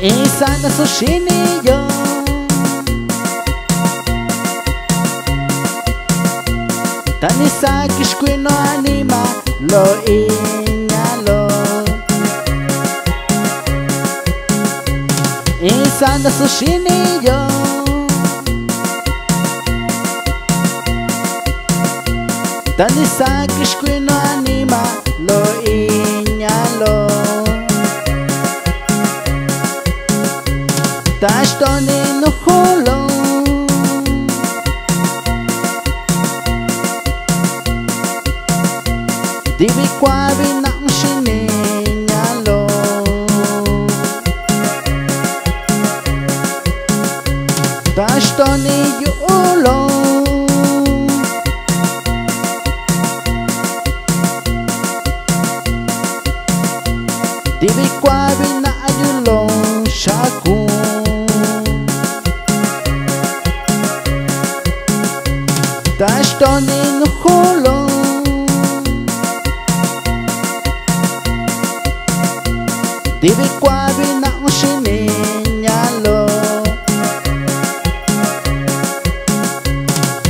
sana sushini yo. Tani sa kishkwino anima lo inyalo Insana sushini yo. Tani sa kishkwino anima tá estornando rolou Tive quase na chininha alô Tá estornando rolou Tive quase 떠는 홀로 디비과 비낭신이 냐로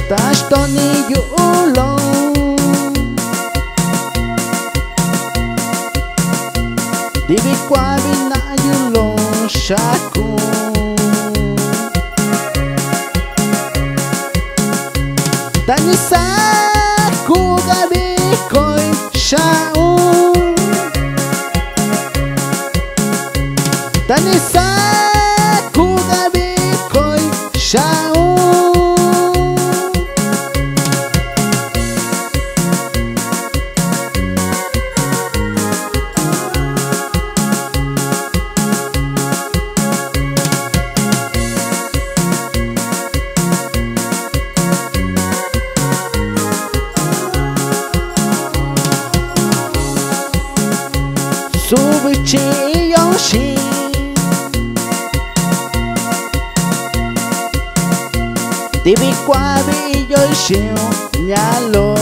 다시 떠니 유로 디비과 비나 유로 샤쿠 Таниса Кугаби Койша quadrillo się mialo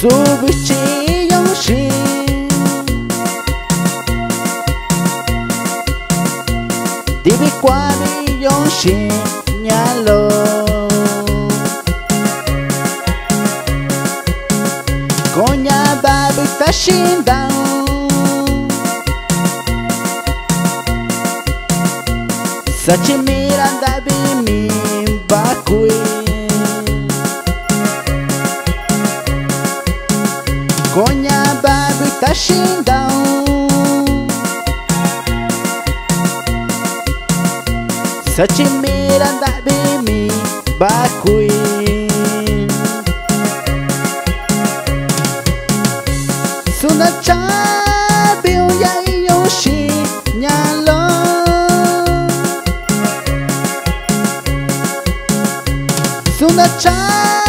Subciją się Gdyby quadrillo się mialo Konia nyalo Konya babi tashinda Sachi miranda bimi bakui Konya babi tashinda Sachi miranda bimi bakui love